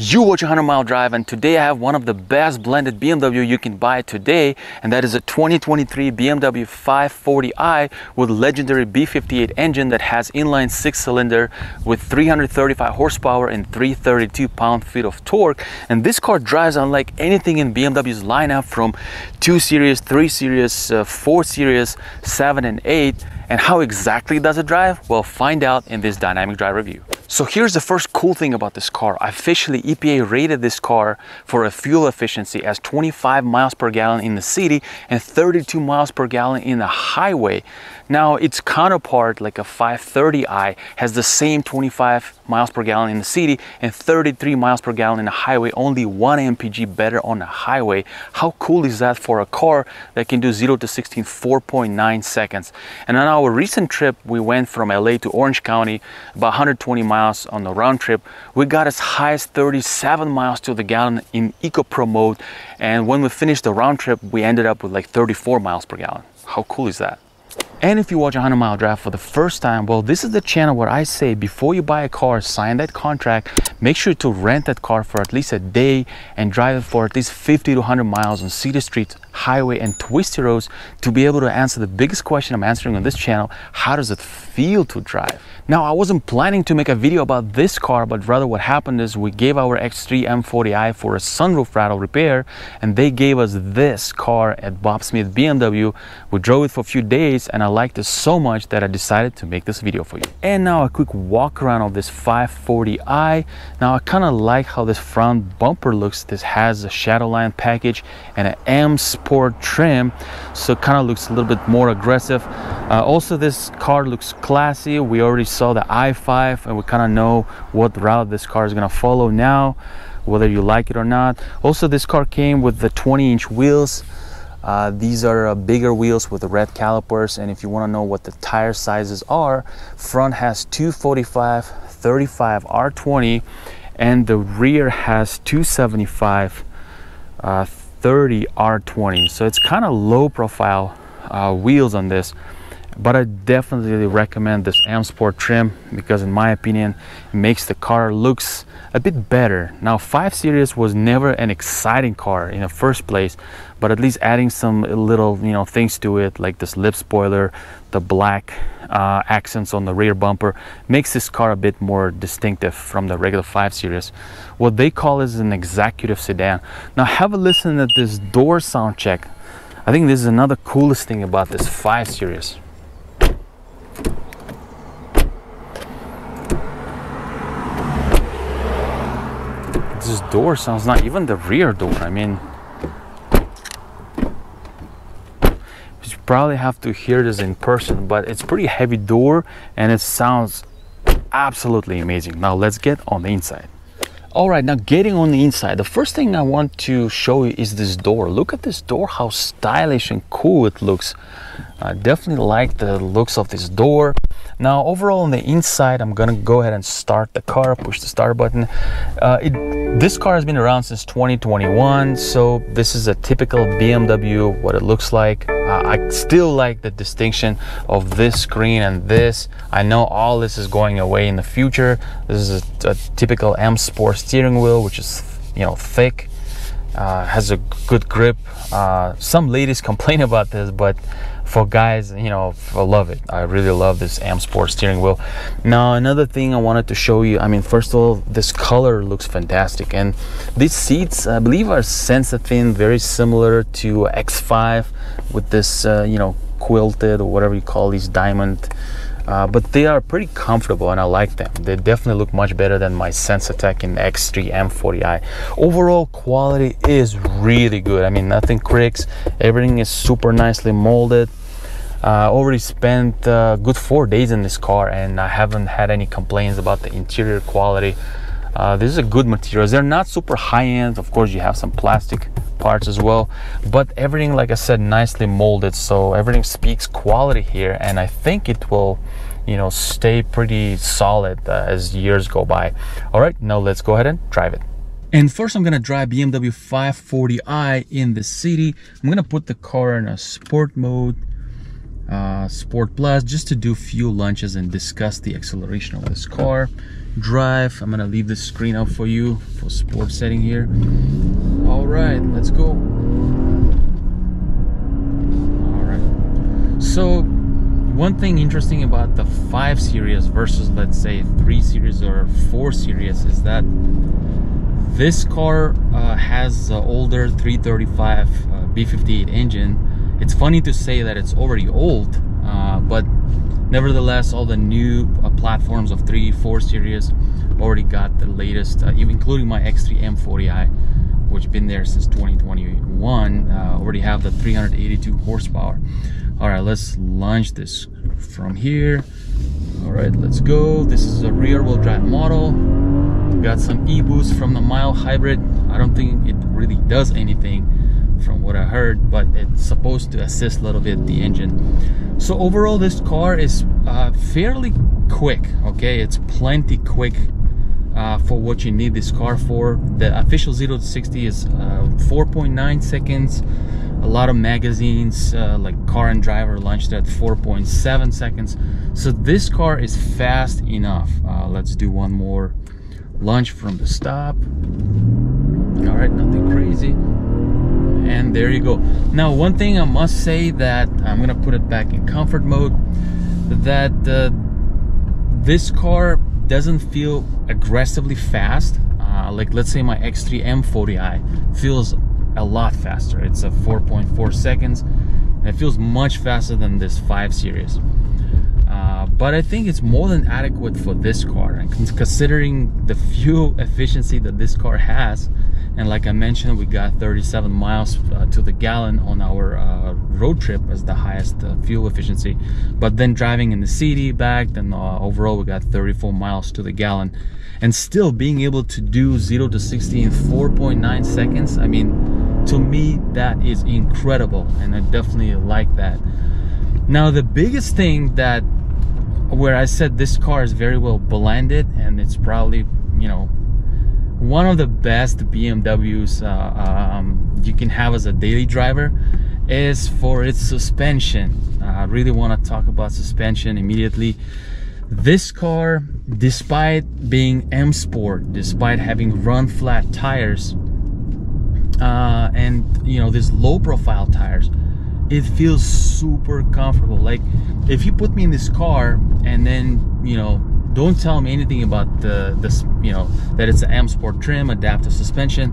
You watch 100 Mile Drive and today I have one of the best blended BMW you can buy today and that is a 2023 BMW 540i with legendary B58 engine that has inline six cylinder with 335 horsepower and 332 pound-feet of torque. And this car drives unlike anything in BMW's lineup from 2 Series, 3 Series, uh, 4 Series, 7 and 8 and how exactly does it drive? Well find out in this dynamic drive review. So here's the first cool thing about this car. Officially, EPA rated this car for a fuel efficiency as 25 miles per gallon in the city and 32 miles per gallon in the highway. Now, its counterpart, like a 530i, has the same 25 miles per gallon in the city and 33 miles per gallon in the highway, only one mpg better on the highway. How cool is that for a car that can do 0 to 16 4.9 seconds? And on our recent trip, we went from LA to Orange County, about 120 miles on the round trip, we got as high as 37 miles to the gallon in EcoPro mode. And when we finished the round trip, we ended up with like 34 miles per gallon. How cool is that? And if you watch 100 Mile Drive for the first time, well, this is the channel where I say before you buy a car, sign that contract, make sure to rent that car for at least a day and drive it for at least 50 to 100 miles on city streets, highway, and twisty roads to be able to answer the biggest question I'm answering on this channel, how does it feel to drive? Now, I wasn't planning to make a video about this car, but rather what happened is we gave our X3 M40i for a sunroof rattle repair, and they gave us this car at Bob Smith BMW. We drove it for a few days, and I liked it so much that I decided to make this video for you. And now a quick walk around of this 540i. Now, I kind of like how this front bumper looks. This has a Shadowline package and an M Sport trim, so it kind of looks a little bit more aggressive. Uh, also, this car looks classy. We already saw the i5 and we kind of know what route this car is going to follow now whether you like it or not also this car came with the 20 inch wheels uh, these are uh, bigger wheels with red calipers and if you want to know what the tire sizes are front has 245 35 r20 and the rear has 275 uh, 30 r20 so it's kind of low profile uh, wheels on this but I definitely recommend this M Sport trim because in my opinion it makes the car looks a bit better. Now 5 Series was never an exciting car in the first place but at least adding some little you know things to it like this lip spoiler, the black uh, accents on the rear bumper makes this car a bit more distinctive from the regular 5 Series. What they call is an executive sedan. Now have a listen at this door sound check. I think this is another coolest thing about this 5 Series. This door sounds not even the rear door. I mean, you probably have to hear this in person, but it's pretty heavy door and it sounds absolutely amazing. Now let's get on the inside. All right, now getting on the inside, the first thing I want to show you is this door. Look at this door, how stylish and cool it looks. I definitely like the looks of this door. Now, overall on the inside, I'm gonna go ahead and start the car, push the start button. Uh, it, this car has been around since 2021, so this is a typical BMW, what it looks like. I still like the distinction of this screen and this. I know all this is going away in the future. This is a, a typical M Sport steering wheel, which is, you know, thick. Uh, has a good grip. Uh, some ladies complain about this, but for guys you know I love it I really love this M Sport steering wheel now another thing I wanted to show you I mean first of all this color looks fantastic and these seats I believe are Sensafin very similar to X5 with this uh, you know quilted or whatever you call these diamond uh, but they are pretty comfortable and I like them. They definitely look much better than my Sensatec in X3 M40i. Overall quality is really good. I mean, nothing cracks. Everything is super nicely molded. I uh, already spent uh, good four days in this car and I haven't had any complaints about the interior quality. Uh, this is a good material. They're not super high end. Of course, you have some plastic parts as well, but everything, like I said, nicely molded. So everything speaks quality here, and I think it will, you know, stay pretty solid uh, as years go by. All right, now let's go ahead and drive it. And first I'm gonna drive BMW 540i in the city. I'm gonna put the car in a sport mode uh, Sport Plus just to do few lunches and discuss the acceleration of this car. Drive. I'm gonna leave the screen up for you for sport setting here. All right let's go. All right. So one thing interesting about the 5 series versus let's say 3 series or 4 series is that this car uh, has an older 335 uh, B58 engine. It's funny to say that it's already old uh, but nevertheless all the new uh, platforms of 3 4 series already got the latest uh, even including my X3 M40i which been there since 2021 uh, already have the 382 horsepower. All right let's launch this from here. All right let's go. This is a rear wheel drive model. Got some e-boost from the mild hybrid. I don't think it really does anything from what i heard but it's supposed to assist a little bit the engine. So overall this car is uh, fairly quick okay? It's plenty quick uh, for what you need this car for. The official 0 to 60 is uh, 4.9 seconds. A lot of magazines uh, like car and driver launched at 4.7 seconds. So this car is fast enough. Uh, let's do one more launch from the stop. All right nothing crazy and there you go now one thing i must say that i'm gonna put it back in comfort mode that uh, this car doesn't feel aggressively fast uh, like let's say my x3 m40i feels a lot faster. It's a 4.4 seconds. it feels much faster than this 5 Series. Uh, but I think it's more than adequate for this car. And considering the fuel efficiency that this car has, and like I mentioned, we got 37 miles uh, to the gallon on our uh, road trip as the highest uh, fuel efficiency. But then driving in the city back, then uh, overall we got 34 miles to the gallon. And still being able to do 0 to 60 in 4.9 seconds, I mean, to me that is incredible and i definitely like that now the biggest thing that where i said this car is very well blended and it's probably you know one of the best bmws uh, um, you can have as a daily driver is for its suspension. I really want to talk about suspension immediately. This car despite being m sport despite having run flat tires uh, and you know these low profile tires it feels super comfortable. Like if you put me in this car and then you know don't tell me anything about the this you know that it's an M Sport trim adaptive suspension.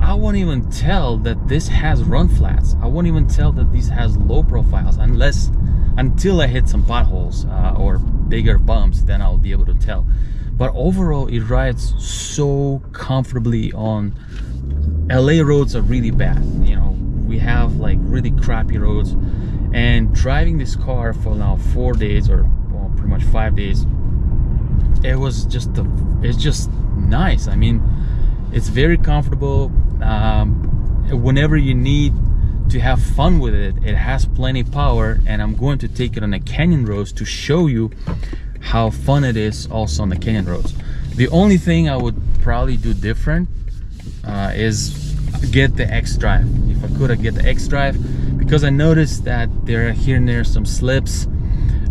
I won't even tell that this has run flats. I won't even tell that this has low profiles unless until I hit some potholes uh, or bigger bumps then I'll be able to tell. But overall it rides so comfortably on LA roads are really bad. You know, we have like really crappy roads, and driving this car for now four days or well, pretty much five days, it was just the it's just nice. I mean, it's very comfortable. Um, whenever you need to have fun with it, it has plenty power, and I'm going to take it on the canyon roads to show you how fun it is also on the canyon roads. The only thing I would probably do different uh, is get the X drive. If I could, I get the X drive because I noticed that there are here and there some slips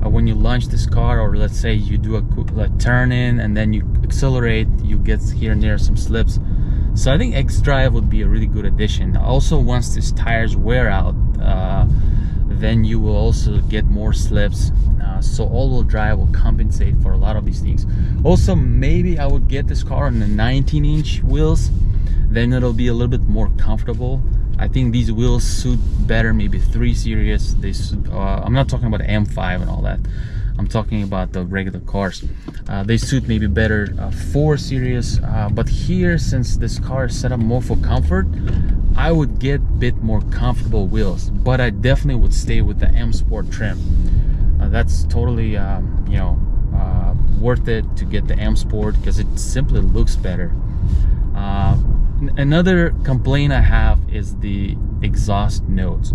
uh, when you launch this car, or let's say you do a, a turn in and then you accelerate, you get here and there some slips. So I think X drive would be a really good addition. Also, once these tires wear out, uh, then you will also get more slips. Uh, so all-wheel drive will compensate for a lot of these things. Also, maybe I would get this car on the 19-inch wheels then it'll be a little bit more comfortable I think these wheels suit better maybe 3 series. They suit, uh, I'm not talking about M5 and all that. I'm talking about the regular cars. Uh, they suit maybe better uh, 4 series. Uh, but here since this car is set up more for comfort I would get a bit more comfortable wheels. But I definitely would stay with the M Sport trim. Uh, that's totally um, you know uh, worth it to get the M Sport because it simply looks better another complaint I have is the exhaust notes.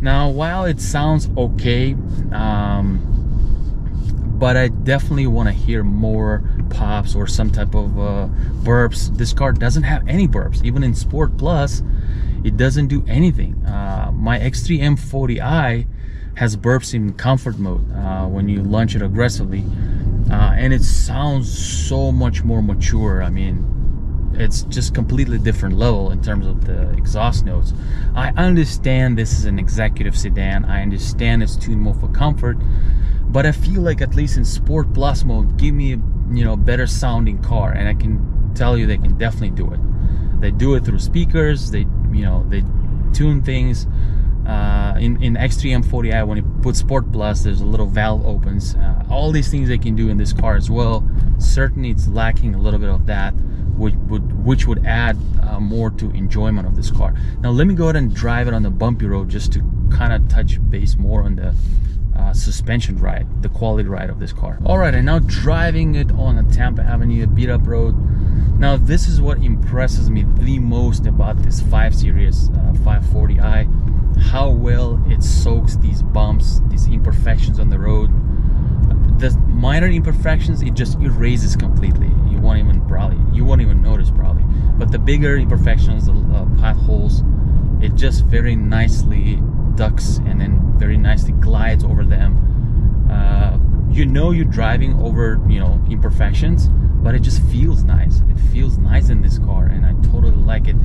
Now, while it sounds okay, um, but I definitely want to hear more pops or some type of uh, burps. This car doesn't have any burps. Even in Sport Plus, it doesn't do anything. Uh, my X3 M40i has burps in comfort mode uh, when you launch it aggressively. uh, and it sounds so much more mature. I mean, it's just completely different level in terms of the exhaust notes. I understand this is an executive sedan. I understand it's tuned more for comfort, but I feel like at least in Sport Plus mode, give me a you know better sounding car, and I can tell you they can definitely do it. They do it through speakers. They you know they tune things. Uh, in, in X3 M40i, when you put Sport Plus, there's a little valve opens. Uh, all these things they can do in this car as well. Certainly, it's lacking a little bit of that which would which would add uh, more to enjoyment of this car. Now let me go ahead and drive it on the bumpy road just to kind of touch base more on the uh, suspension ride, the quality ride of this car. All right, and now driving it on a Tampa Avenue, a beat up road. Now this is what impresses me the most about this 5 Series uh, 540i, how well it soaks these bumps, these imperfections on the road the minor imperfections it just erases completely you won't even probably the bigger imperfections the uh, potholes it just very nicely ducks and then very nicely glides over them. Uh, you know you're driving over you know imperfections but it just feels nice. It feels nice in this car and i totally like it.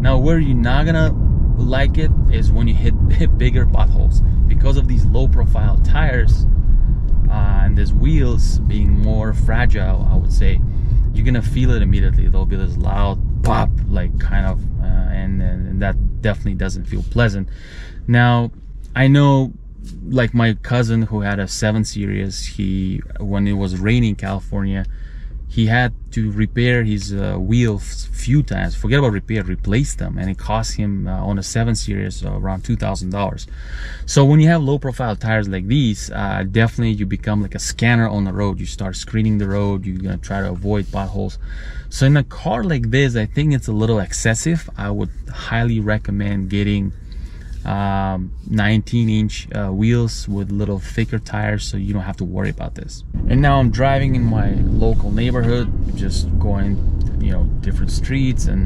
Now where you're not gonna like it is when you hit, hit bigger potholes. Because of these low profile tires uh, and these wheels being more fragile, I would say, you're gonna feel it immediately. There'll be this loud pop, like kind of, uh, and, and that definitely doesn't feel pleasant. Now, I know like my cousin who had a 7 series he when it was raining california he had to repair his uh, wheels few times. Forget about repair replace them. And it cost him uh, on a 7 series uh, around $2000 so when you have low profile tires like these uh, definitely you become like a scanner on the road. You start screening the road. You're gonna try to avoid potholes. So in a car like this i think it's a little excessive. I would highly recommend getting um, 19 inch uh, wheels with little thicker tires so you don't have to worry about this. And now I'm driving in my local neighborhood just going you know different streets and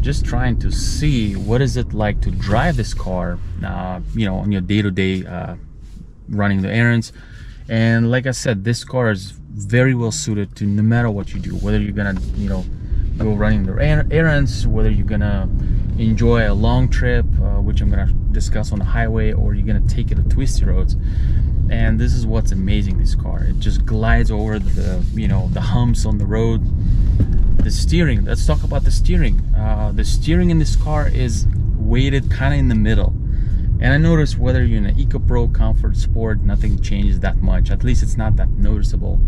just trying to see what is it like to drive this car uh, you know on your day-to-day -day, uh, running the errands and like I said this car is very well suited to no matter what you do whether you're gonna you know go running the errands whether you're gonna enjoy a long trip, uh, which I'm gonna discuss on the highway, or you're gonna take it to twisty roads. And this is what's amazing this car. It just glides over the, you know, the humps on the road. The steering, let's talk about the steering. Uh, the steering in this car is weighted kind of in the middle. And I noticed whether you're in an Eco Pro, Comfort, Sport, nothing changes that much. At least it's not that noticeable.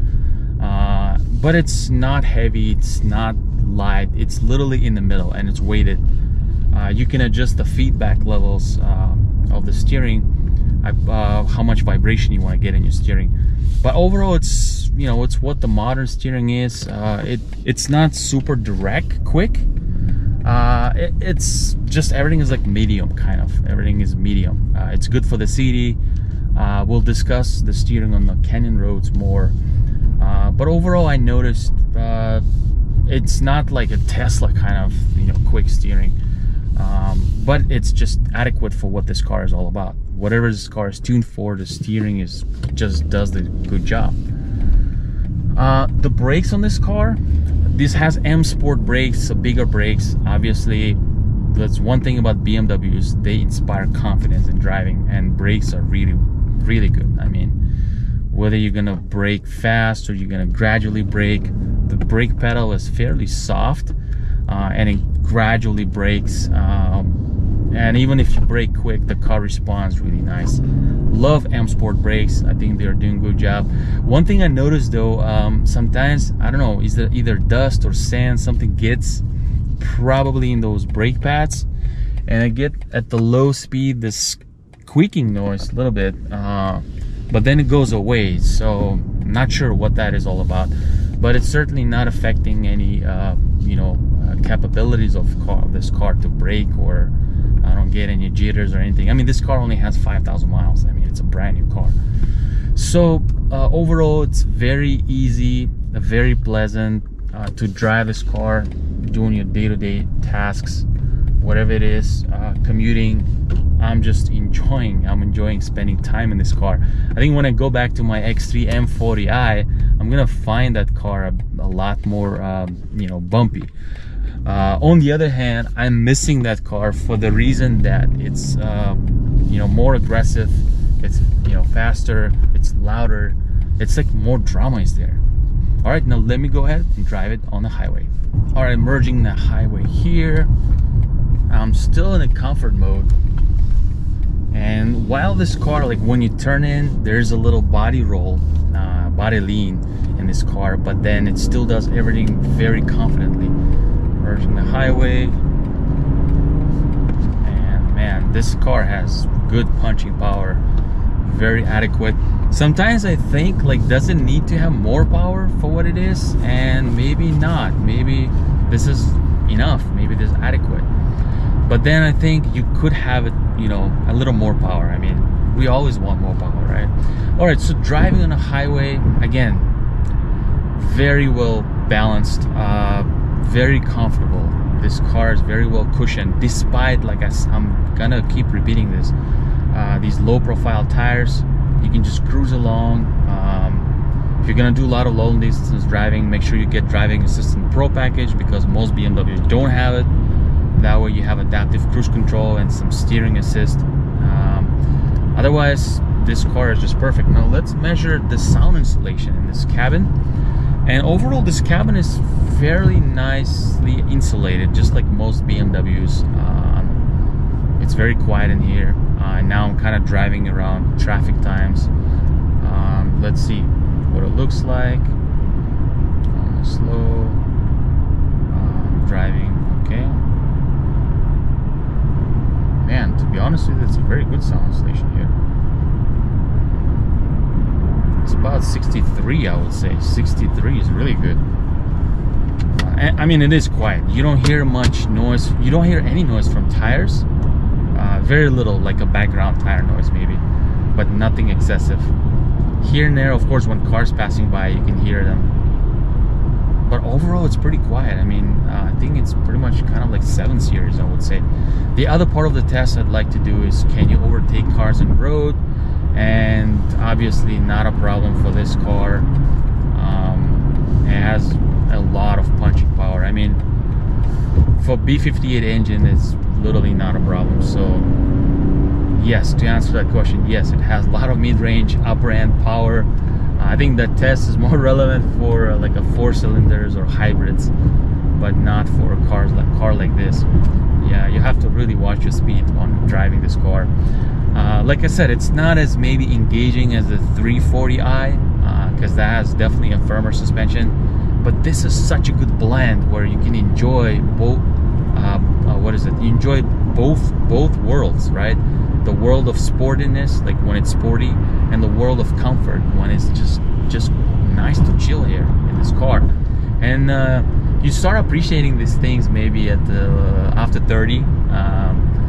Uh, but it's not heavy, it's not light, it's literally in the middle and it's weighted uh, you can adjust the feedback levels uh, of the steering uh, how much vibration you want to get in your steering but overall it's you know it's what the modern steering is. Uh, it it's not super direct quick. Uh, it, it's just everything is like medium kind of. Everything is medium. Uh, it's good for the city. We'll discuss the steering on the canyon roads more. But overall I noticed it's not like a Tesla kind of you know quick steering. Um, but it's just adequate for what this car is all about whatever this car is tuned for the steering is just does the good job. Uh, the brakes on this car this has M Sport brakes bigger brakes obviously. That's one thing about BMWs they inspire confidence in driving and brakes are really really good. I mean whether you're gonna brake fast or you're gonna gradually brake the brake pedal is fairly soft uh, and it gradually brakes um, and even if you brake quick the car responds really nice. Love M Sport brakes. I think they're doing a good job. One thing I noticed though um, sometimes I don't know is there either dust or sand something gets probably in those brake pads. And I get at the low speed this squeaking noise a little bit uh, but then it goes away. So I'm not sure what that is all about. But it's certainly not affecting any uh, you know uh, capabilities of car, this car to brake or I don't get any jitters or anything. I mean, this car only has 5,000 miles. I mean, it's a brand new car. So uh, overall, it's very easy, very pleasant uh, to drive this car, doing your day-to-day -day tasks, whatever it is, uh, commuting. I'm just enjoying. I'm enjoying spending time in this car. I think when I go back to my X3 M40i, I'm gonna find that car a, a lot more, um, you know, bumpy. Uh, on the other hand, I'm missing that car for the reason that it's, uh, you know, more aggressive, it's, you know, faster, it's louder, it's like more drama is there. All right, now let me go ahead and drive it on the highway. All right, merging the highway here. I'm still in a comfort mode. And while this car, like when you turn in, there's a little body roll, uh, body lean in this car, but then it still does everything very confidently. Merging the highway. And man, this car has good punching power, very adequate. Sometimes I think like does it need to have more power for what it is? And maybe not. Maybe this is enough. Maybe this is adequate. But then I think you could have it, you know, a little more power. I mean, we always want more power, right? All right, so driving on a highway, again, very well balanced, uh, very comfortable. This car is very well cushioned, despite, like I, am gonna keep repeating this, uh, these low profile tires. You can just cruise along. Um, if you're gonna do a lot of long distance driving, make sure you get Driving Assistant Pro package because most BMWs don't have it that way you have adaptive cruise control and some steering assist um, otherwise this car is just perfect now let's measure the sound insulation in this cabin and overall this cabin is fairly nicely insulated just like most BMWs um, it's very quiet in here. Uh, now I'm kind of driving around traffic times. Um, let's see what it looks like. Slow. Uh, driving okay. Man, to be honest with you, it's a very good sound installation here. About 63, I would say. 63 is really good. I mean, it is quiet. You don't hear much noise. You don't hear any noise from tires. Uh, very little, like a background tire noise maybe, but nothing excessive. Here and there, of course, when cars passing by, you can hear them but overall it's pretty quiet i mean uh, i think it's pretty much kind of like 7 series i would say the other part of the test i'd like to do is can you overtake cars on road and obviously not a problem for this car um, it has a lot of punching power i mean for b58 engine it's literally not a problem so yes to answer that question yes it has a lot of mid-range upper end power I think that test is more relevant for uh, like a four cylinders or hybrids, but not for cars like car like this. Yeah, you have to really watch your speed on driving this car. Uh, like I said, it's not as maybe engaging as the 340i because uh, that has definitely a firmer suspension. But this is such a good blend where you can enjoy both. Uh, uh, what is it? You enjoy both both worlds, right? the world of sportiness, like when it's sporty, and the world of comfort when it's just just nice to chill here in this car. And uh, you start appreciating these things maybe at the after 30, um,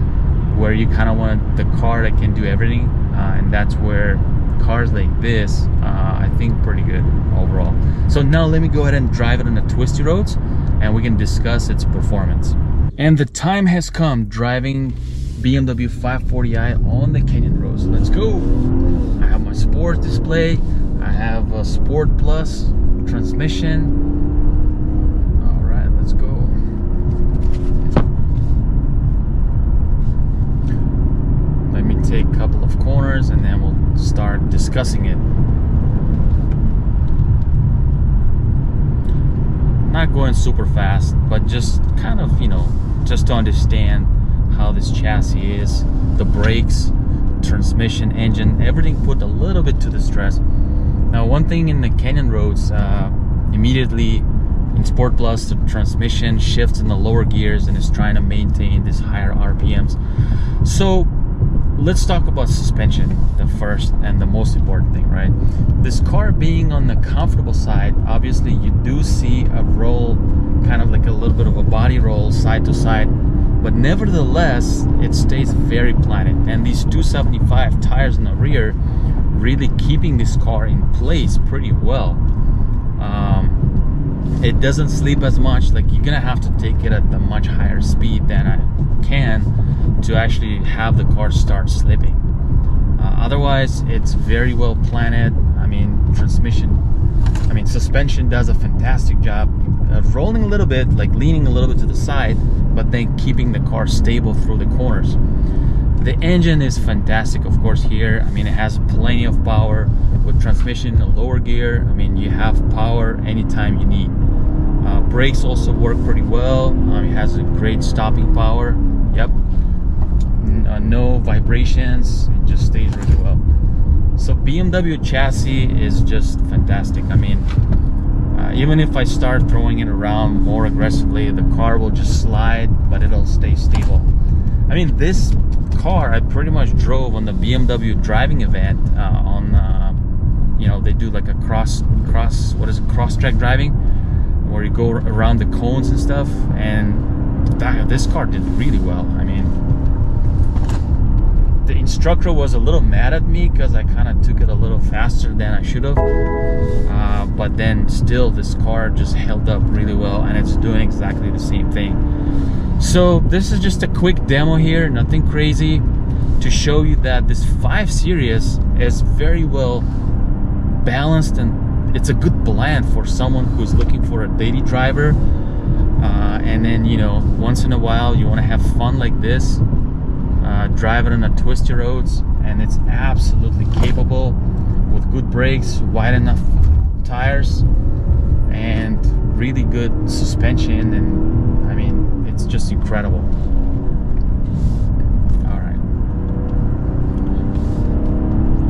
where you kind of want the car that can do everything, uh, and that's where cars like this, uh, I think, pretty good overall. So now let me go ahead and drive it on the twisty roads, and we can discuss its performance. And the time has come driving BMW 540i on the Canyon roads. Let's go. I have my sport display. I have a Sport Plus transmission. All right, let's go. Let me take a couple of corners and then we'll start discussing it. Not going super fast, but just kind of, you know, just to understand how this chassis is, the brakes, transmission, engine, everything put a little bit to the stress. Now, one thing in the Canyon roads, uh, immediately in Sport Plus, the transmission shifts in the lower gears and is trying to maintain these higher RPMs. So, let's talk about suspension, the first and the most important thing, right? This car being on the comfortable side, obviously, you do see a roll, kind of like a little bit of a body roll side to side but nevertheless it stays very planted and these 275 tires in the rear really keeping this car in place pretty well um, it doesn't sleep as much like you're gonna have to take it at the much higher speed than I can actually have the car start slipping uh, otherwise it's very well planted I mean transmission I mean, suspension does a fantastic job uh, rolling a little bit, like leaning a little bit to the side, but then keeping the car stable through the corners. The engine is fantastic, of course, here. I mean, it has plenty of power with transmission in lower gear. I mean, you have power anytime you need. Uh, brakes also work pretty well. Um, it has a great stopping power. Yep. Uh, no vibrations. It just stays really well. So BMW chassis is just fantastic. I mean, uh, even if I start throwing it around more aggressively, the car will just slide, but it'll stay stable. I mean, this car I pretty much drove on the BMW driving event uh, on, uh, you know, they do like a cross, cross, what is it, cross track driving, where you go around the cones and stuff. And this car did really well. Instructor was a little mad at me because I kind of took it a little faster than I should have. Uh, but then still, this car just held up really well and it's doing exactly the same thing. So this is just a quick demo here, nothing crazy, to show you that this 5 Series is very well balanced and it's a good blend for someone who's looking for a daily driver. Uh, and then, you know, once in a while you want to have fun like this uh, drive it on a twisty roads and it's absolutely capable with good brakes wide enough tires and really good suspension and I mean it's just incredible. All right.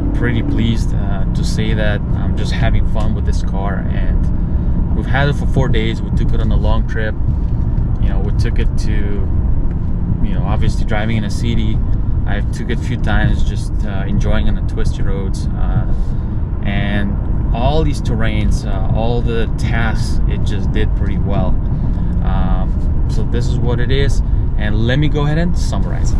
I'm pretty pleased uh, to say that I'm just having fun with this car and we've had it for four days. We took it on a long trip. You know we took it to you know, obviously driving in a city, I took it a few times just uh, enjoying on the twisty roads. Uh, and all these terrains, uh, all the tasks, it just did pretty well. Um, so this is what it is. And let me go ahead and summarize.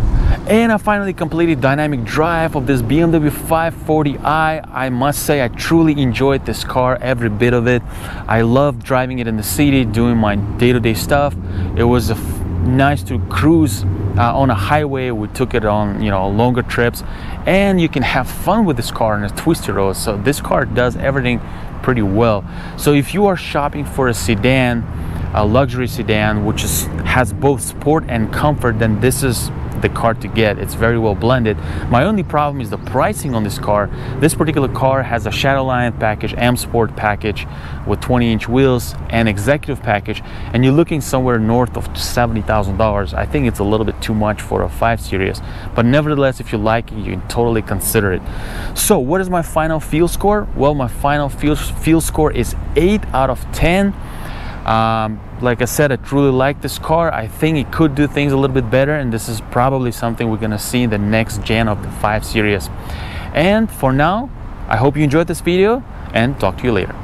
And I finally completed dynamic drive of this BMW 540i. I must say I truly enjoyed this car, every bit of it. I love driving it in the city, doing my day-to-day -day stuff. It was a nice to cruise uh, on a highway. We took it on you know longer trips and you can have fun with this car on a twisty road so this car does everything pretty well. So if you are shopping for a sedan a luxury sedan which is has both sport and comfort then this is the car to get. It's very well blended. My only problem is the pricing on this car. This particular car has a Shadowline package, M Sport package with 20 inch wheels and executive package and you're looking somewhere north of $70,000. I think it's a little bit too much for a 5 Series but nevertheless if you like it you can totally consider it. So what is my final feel score? Well my final feel, feel score is 8 out of 10. Um, like I said, I truly like this car. I think it could do things a little bit better, and this is probably something we're gonna see in the next gen of the 5 Series. And for now, I hope you enjoyed this video and talk to you later.